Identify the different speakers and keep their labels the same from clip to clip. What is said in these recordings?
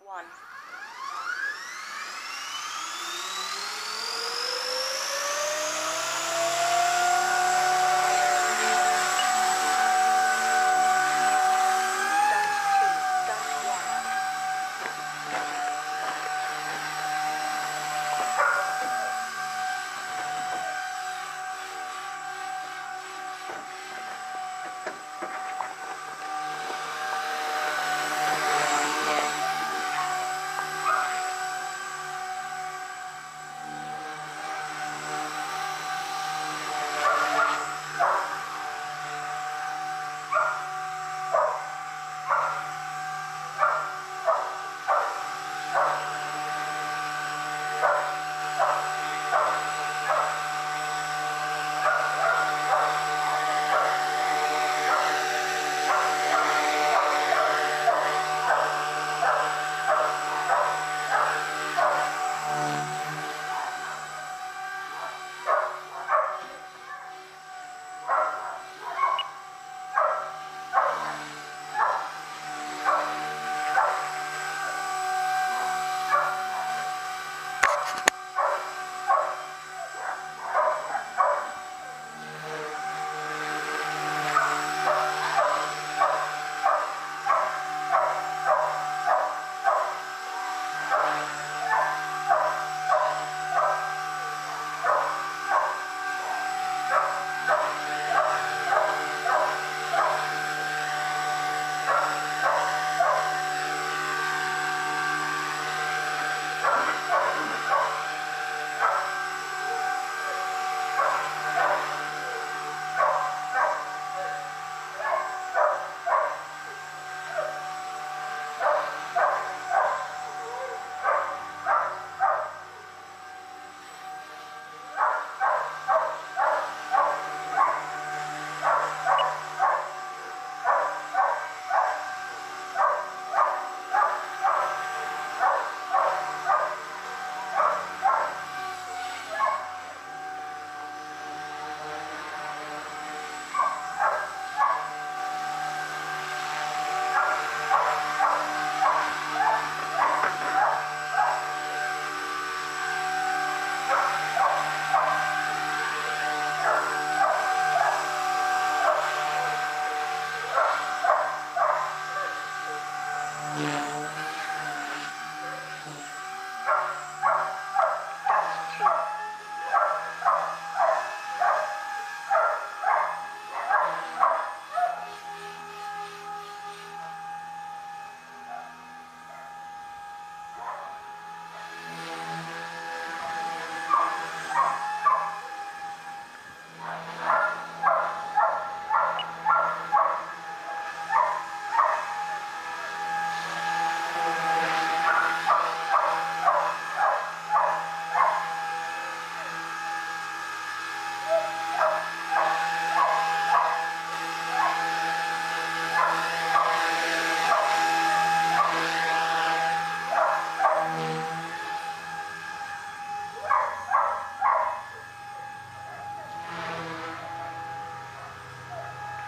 Speaker 1: 1.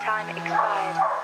Speaker 1: Time expired.